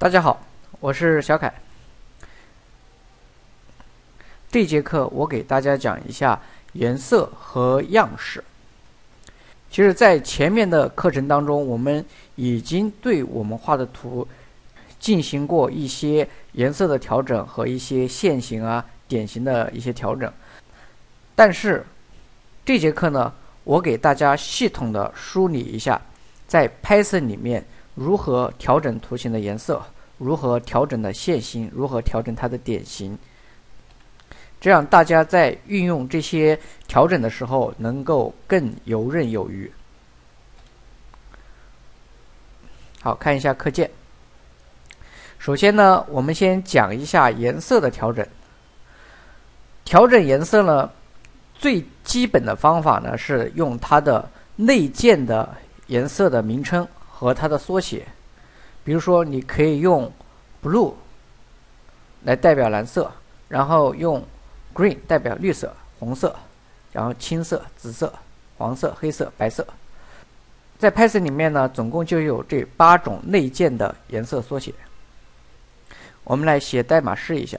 大家好，我是小凯。这节课我给大家讲一下颜色和样式。其实，在前面的课程当中，我们已经对我们画的图进行过一些颜色的调整和一些线型啊、点型的一些调整。但是这节课呢，我给大家系统的梳理一下，在 Python 里面如何调整图形的颜色，如何调整的线型，如何调整它的点型。这样大家在运用这些调整的时候，能够更游刃有余。好看一下课件。首先呢，我们先讲一下颜色的调整。调整颜色呢，最基本的方法呢是用它的内建的颜色的名称和它的缩写。比如说，你可以用 blue 来代表蓝色，然后用 Green 代表绿色、红色，然后青色、紫色、黄色、黑色、白色。在 Python 里面呢，总共就有这八种内建的颜色缩写。我们来写代码试一下。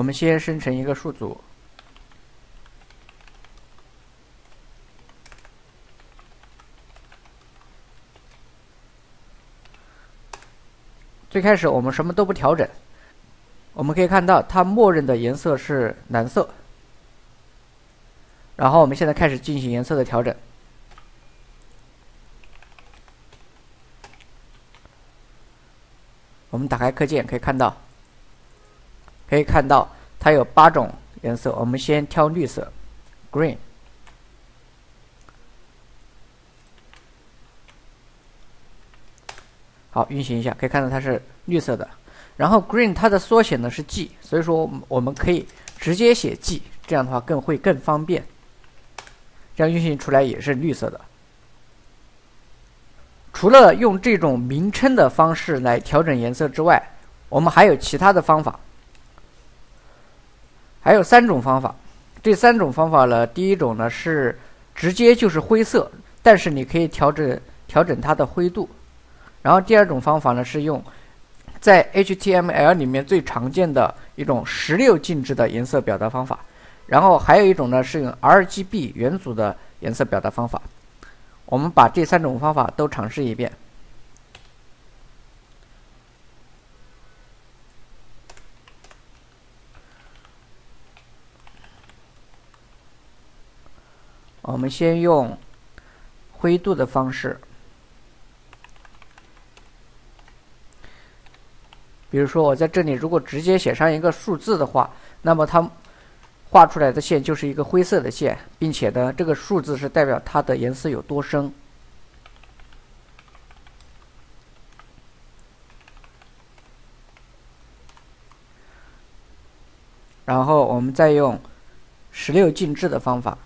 我们先生成一个数组。最开始我们什么都不调整，我们可以看到它默认的颜色是蓝色。然后我们现在开始进行颜色的调整。我们打开课件可以看到，可以看到它有八种颜色。我们先挑绿色，green。好，运行一下，可以看到它是绿色的。然后 green 它的缩写呢是 G，所以说我们可以直接写 G，这样的话更会更方便。这样运行出来也是绿色的。除了用这种名称的方式来调整颜色之外，我们还有其他的方法，还有三种方法。这三种方法呢，第一种呢是直接就是灰色，但是你可以调整调整它的灰度。然后第二种方法呢，是用在 HTML 里面最常见的一种十六进制的颜色表达方法。然后还有一种呢，是用 RGB 元组的颜色表达方法。我们把这三种方法都尝试一遍。我们先用灰度的方式。比如说，我在这里如果直接写上一个数字的话，那么它画出来的线就是一个灰色的线，并且呢，这个数字是代表它的颜色有多深。然后我们再用十六进制的方法，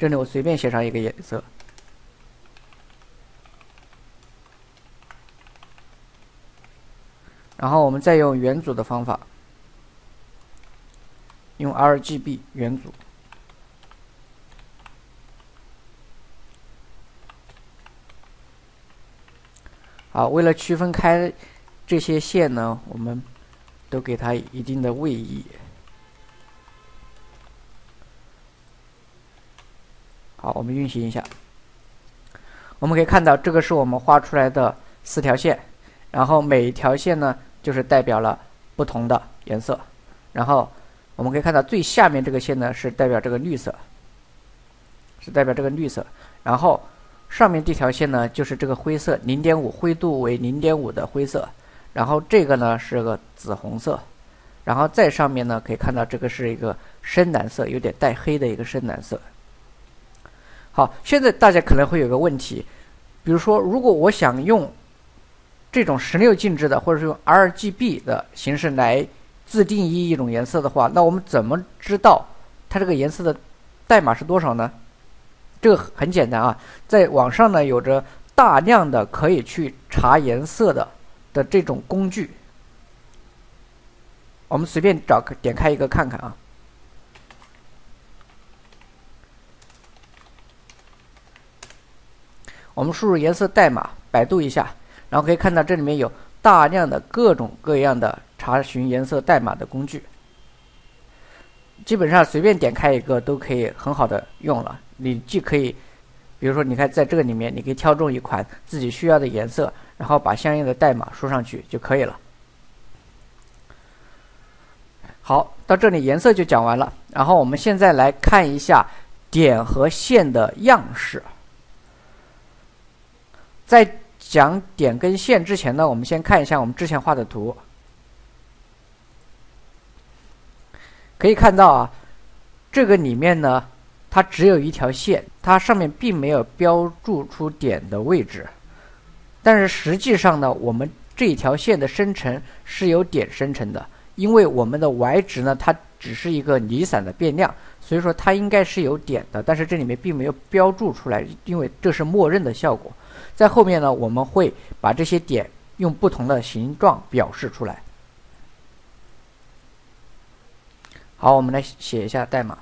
这里我随便写上一个颜色。然后我们再用元组的方法，用 RGB 元组。好，为了区分开这些线呢，我们都给它一定的位移。好，我们运行一下，我们可以看到，这个是我们画出来的四条线，然后每一条线呢。就是代表了不同的颜色，然后我们可以看到最下面这个线呢是代表这个绿色，是代表这个绿色，然后上面这条线呢就是这个灰色，零点五灰度为零点五的灰色，然后这个呢是个紫红色，然后再上面呢可以看到这个是一个深蓝色，有点带黑的一个深蓝色。好，现在大家可能会有个问题，比如说如果我想用。这种十六进制的，或者是用 RGB 的形式来自定义一种颜色的话，那我们怎么知道它这个颜色的代码是多少呢？这个很简单啊，在网上呢有着大量的可以去查颜色的的这种工具。我们随便找个点开一个看看啊。我们输入颜色代码，百度一下，然后可以看到这里面有大量的各种各样的查询颜色代码的工具。基本上随便点开一个都可以很好的用了。你既可以，比如说，你看在这个里面，你可以挑中一款自己需要的颜色，然后把相应的代码输上去就可以了。好，到这里颜色就讲完了。然后我们现在来看一下点和线的样式。在讲点跟线之前呢，我们先看一下我们之前画的图。可以看到啊，这个里面呢，它只有一条线，它上面并没有标注出点的位置。但是实际上呢，我们这条线的生成是由点生成的，因为我们的 y 值呢，它只是一个离散的变量，所以说它应该是有点的。但是这里面并没有标注出来，因为这是默认的效果。在后面呢，我们会把这些点用不同的形状表示出来。好，我们来写一下代码。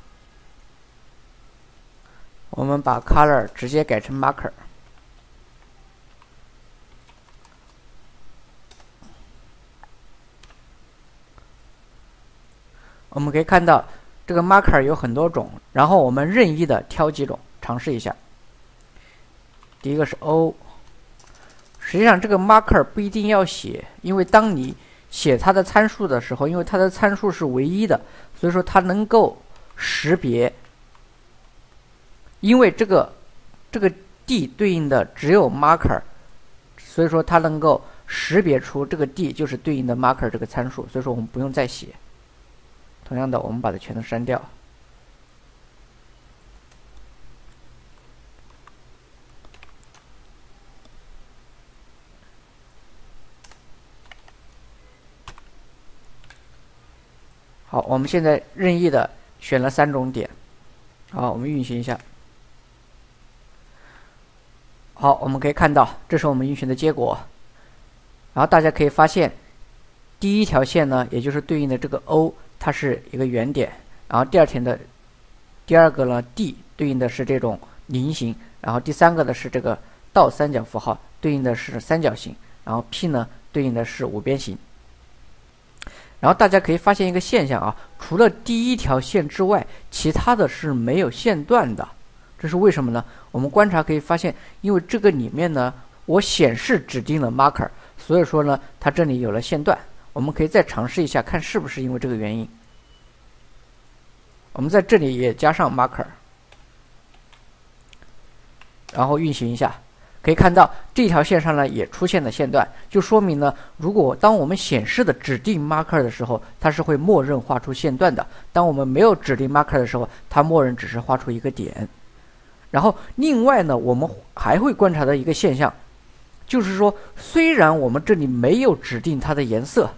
我们把 color 直接改成 marker。我们可以看到，这个 marker 有很多种，然后我们任意的挑几种尝试一下。第一个是 O。实际上，这个 marker 不一定要写，因为当你写它的参数的时候，因为它的参数是唯一的，所以说它能够识别。因为这个这个 d 对应的只有 marker，所以说它能够识别出这个 d 就是对应的 marker 这个参数，所以说我们不用再写。同样的，我们把它全都删掉。好，我们现在任意的选了三种点。好，我们运行一下。好，我们可以看到，这是我们运行的结果。然后大家可以发现，第一条线呢，也就是对应的这个 O，它是一个圆点。然后第二天的第二个呢，D 对应的是这种菱形。然后第三个的是这个倒三角符号，对应的是三角形。然后 P 呢，对应的是五边形。然后大家可以发现一个现象啊，除了第一条线之外，其他的是没有线段的，这是为什么呢？我们观察可以发现，因为这个里面呢，我显示指定了 marker，所以说呢，它这里有了线段。我们可以再尝试一下，看是不是因为这个原因。我们在这里也加上 marker，然后运行一下。可以看到这条线上呢也出现了线段，就说明呢，如果当我们显示的指定 marker 的时候，它是会默认画出线段的；当我们没有指定 marker 的时候，它默认只是画出一个点。然后另外呢，我们还会观察到一个现象，就是说，虽然我们这里没有指定它的颜色，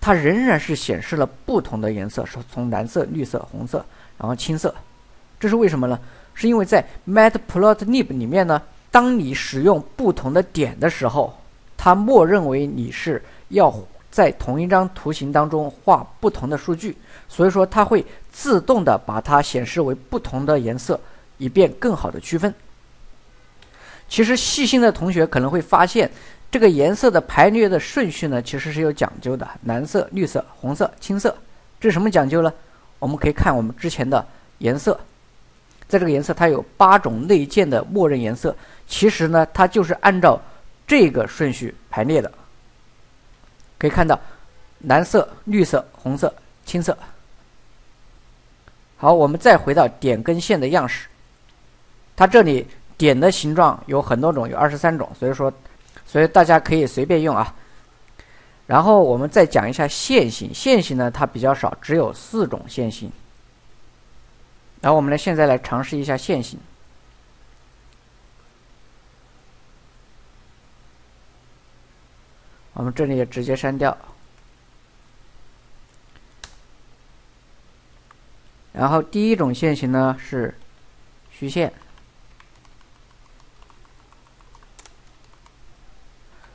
它仍然是显示了不同的颜色，是从蓝色、绿色、红色，然后青色。这是为什么呢？是因为在 Matplotlib 里面呢。当你使用不同的点的时候，它默认为你是要在同一张图形当中画不同的数据，所以说它会自动的把它显示为不同的颜色，以便更好的区分。其实细心的同学可能会发现，这个颜色的排列的顺序呢，其实是有讲究的：蓝色、绿色、红色、青色。这是什么讲究呢？我们可以看我们之前的颜色。在这个颜色，它有八种内建的默认颜色。其实呢，它就是按照这个顺序排列的。可以看到，蓝色、绿色、红色、青色。好，我们再回到点跟线的样式。它这里点的形状有很多种，有二十三种，所以说，所以大家可以随便用啊。然后我们再讲一下线型。线型呢，它比较少，只有四种线型。然后我们来现在来尝试一下线型。我们这里也直接删掉。然后第一种线型呢是虚线，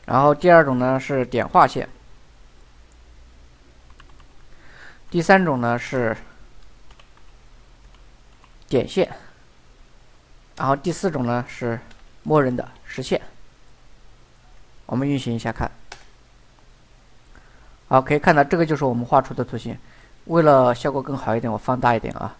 然后第二种呢是点画线，第三种呢是点线，然后第四种呢是默认的实线。我们运行一下看。好，可以看到这个就是我们画出的图形。为了效果更好一点，我放大一点啊。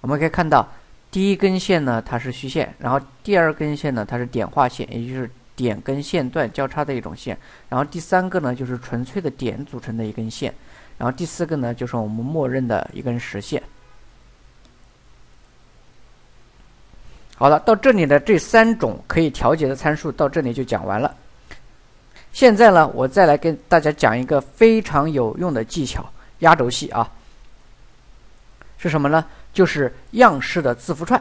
我们可以看到，第一根线呢它是虚线，然后第二根线呢它是点画线，也就是点跟线段交叉的一种线。然后第三个呢就是纯粹的点组成的一根线，然后第四个呢就是我们默认的一根实线。好了，到这里的这三种可以调节的参数到这里就讲完了。现在呢，我再来跟大家讲一个非常有用的技巧——压轴戏啊，是什么呢？就是样式的字符串。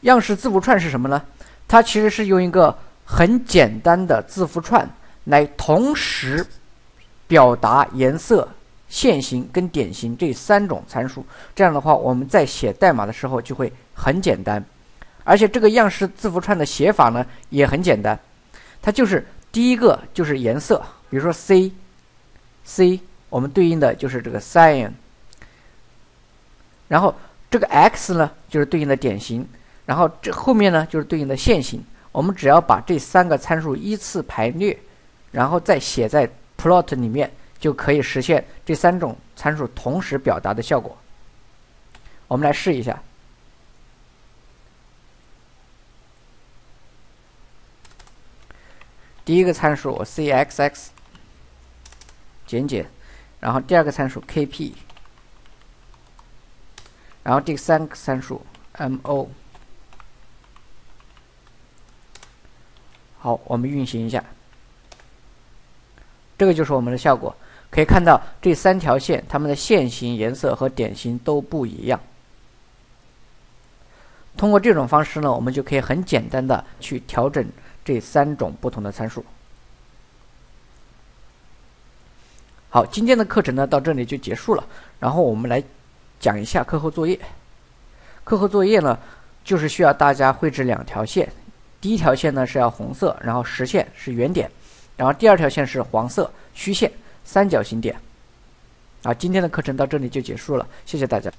样式字符串是什么呢？它其实是用一个很简单的字符串来同时表达颜色、线型跟点型这三种参数。这样的话，我们在写代码的时候就会很简单，而且这个样式字符串的写法呢也很简单。它就是第一个就是颜色，比如说 C，C 我们对应的就是这个 cyan，然后这个 X 呢就是对应的点型，然后这后面呢就是对应的线型。我们只要把这三个参数依次排列，然后再写在 plot 里面，就可以实现这三种参数同时表达的效果。我们来试一下。第一个参数 cxx 减减，然后第二个参数 kp，然后第三个参数 mo。好，我们运行一下，这个就是我们的效果。可以看到这三条线，它们的线型、颜色和点型都不一样。通过这种方式呢，我们就可以很简单的去调整。这三种不同的参数。好，今天的课程呢到这里就结束了。然后我们来讲一下课后作业。课后作业呢，就是需要大家绘制两条线。第一条线呢是要红色，然后实线是圆点，然后第二条线是黄色虚线三角形点。啊，今天的课程到这里就结束了，谢谢大家。